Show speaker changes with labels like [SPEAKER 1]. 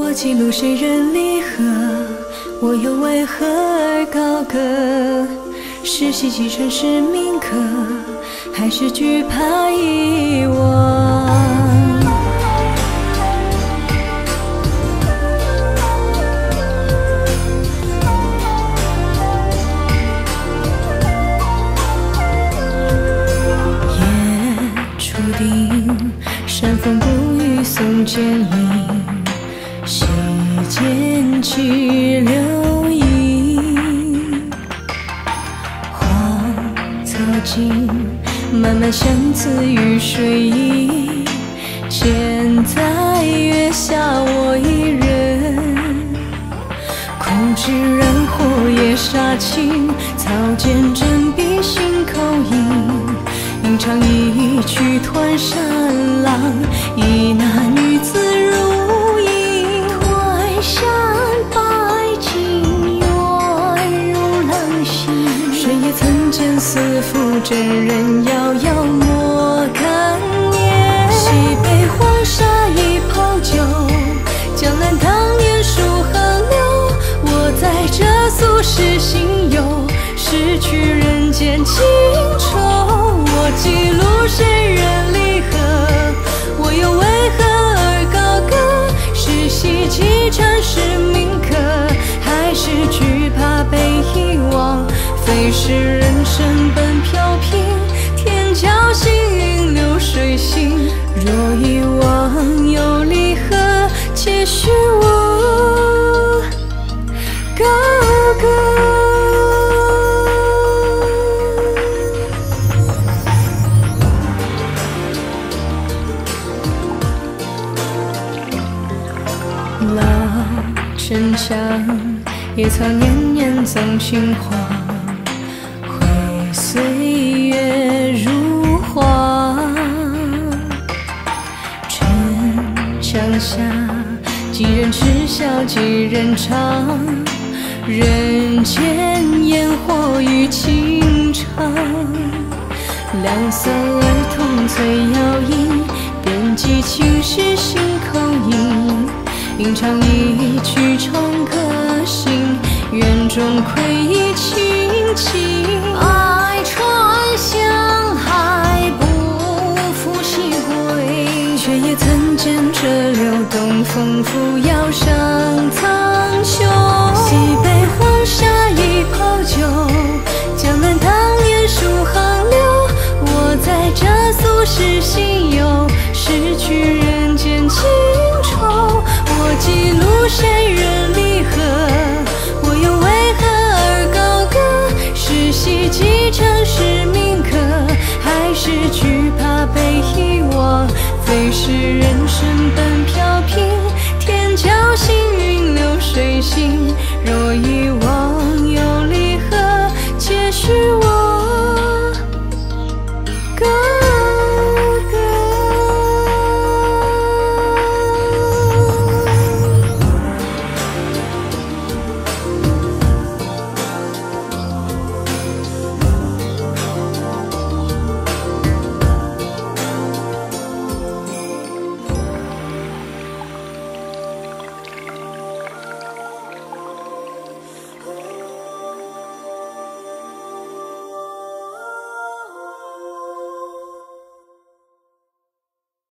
[SPEAKER 1] 我记录谁人离合，我又为何而高歌？是希冀尘世铭刻，还是惧怕遗忘？夜注定，山风不语送剑影，剑去留影。荒草尽，漫漫相思与水印。千载月下我一人，枯枝燃火夜杀青，草间枕笔心口印。吟唱一曲团山郎，一难也曾见似负真人，遥遥莫看念。西北黄沙一泡酒，江南当年数河流。我在这俗世行飞逝人生本飘萍，天骄星云流水行。若遗忘又离合，且许我高歌。老城墙，野草年年赠青黄，墙下，几人痴笑几人唱，人间烟火与情长。两色儿童催摇影，遍及青史心口印。吟唱一曲长歌行，园中窥也曾见这流东风扶摇上苍穹。西北黄沙一泡酒，江南当年数行流。我在这俗世行游，失去人间情愁。我记录谁人离合，我又为何而高歌？是希冀尘世铭刻，还是惧怕被遗忘？最是人心，若一。